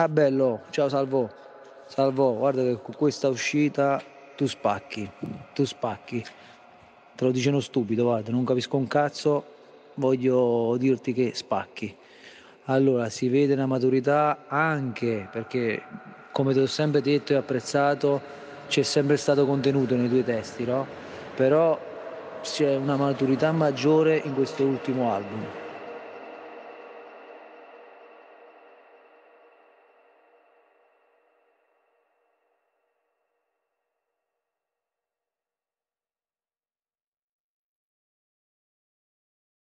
Ah bello, ciao Salvo. Salvo, guarda che con questa uscita tu spacchi, tu spacchi. Te lo dice uno stupido, guarda, non capisco un cazzo, voglio dirti che spacchi. Allora, si vede una maturità anche perché, come ti ho sempre detto e apprezzato, c'è sempre stato contenuto nei tuoi testi, no? Però c'è una maturità maggiore in questo ultimo album.